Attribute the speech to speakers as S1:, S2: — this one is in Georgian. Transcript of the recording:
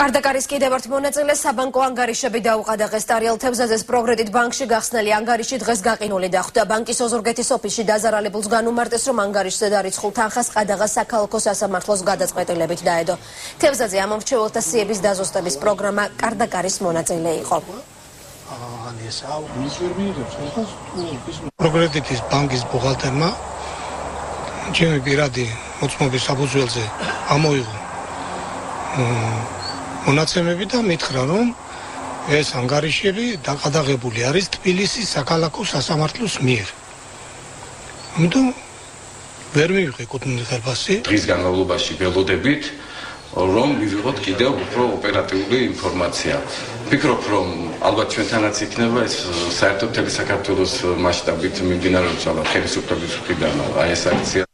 S1: კარდაკარის კიდევ ერთ მონაწილე საბანკო ანგარიშები დაუყადაღეს ტარიელ თევზაძეს პროგრედიტ ბანკში გახსნელი ანგარიში დღეს გაყინული დახვდა ბანკის ოზურგეთის ოფისში დაზარალებულს განუმარტეს რომ ანგარიშზე დარიცხულ თანხას ყადაღა საქალაქო სასამართლოს გადაწყვეტილებით დაედო. თევზაძე ამომრჩეველთა სიების დაზუსტების პროგრამა კარდაკარის მონაწილე იყო.
S2: პროგრედიტის ბანკის ბუღალტერმა ჩემი პირადი მოწმობის საფუძველზე ამოიღო მონაცემები და მითხრა რომ ეს ანგარიშები დაყადაღებული არის თბილისის საქალაქო სასამართლოს მიერ. ამიტომ ვერ მივიღე კუთვნილი ხელფასი.
S3: დღის განმავლობაში ველოდებით რომ მივიღოთ კიდევ უფრო ოპერატიული ინფორმაცია. ვფიქრობ რომ ალბათ ჩვენთანაც იქნება ეს საერთოდ მთელი საქართველოს მასშტაბით მიმდინარეობს ალბათ ხელისუფლების მხრიდან აი ეს აქცია